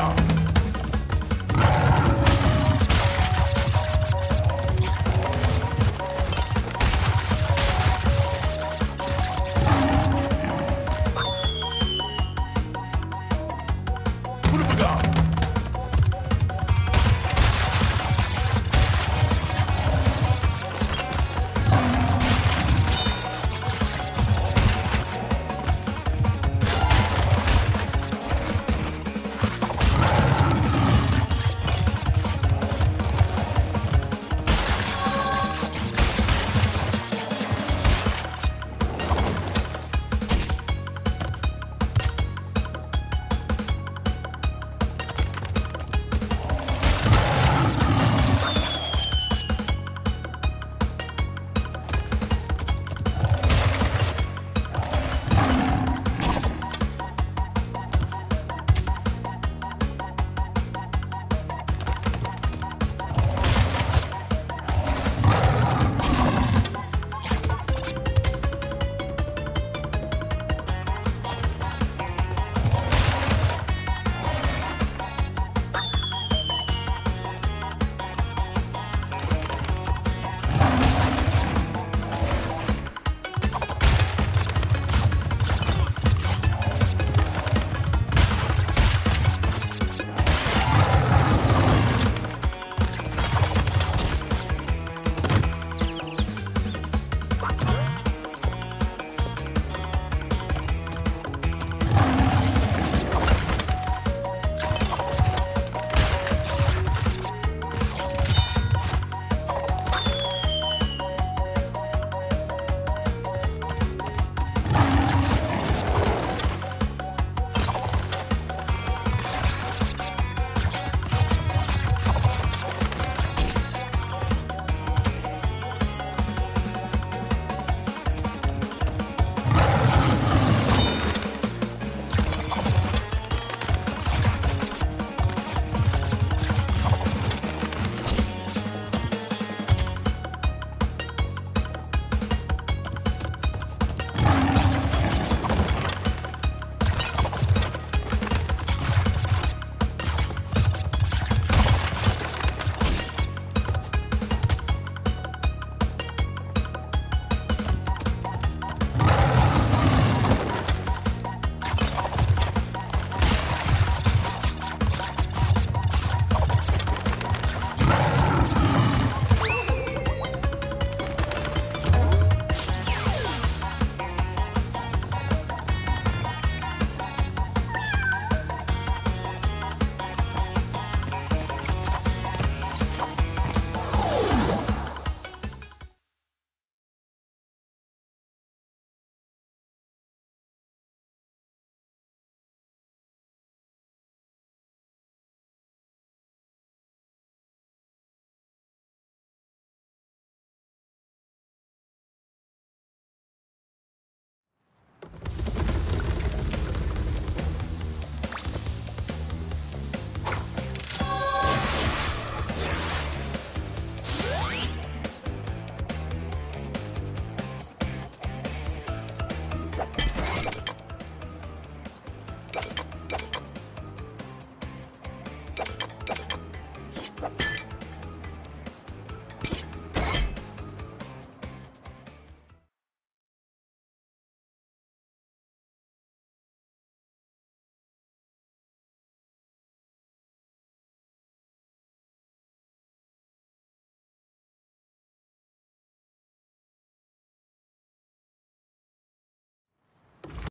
song.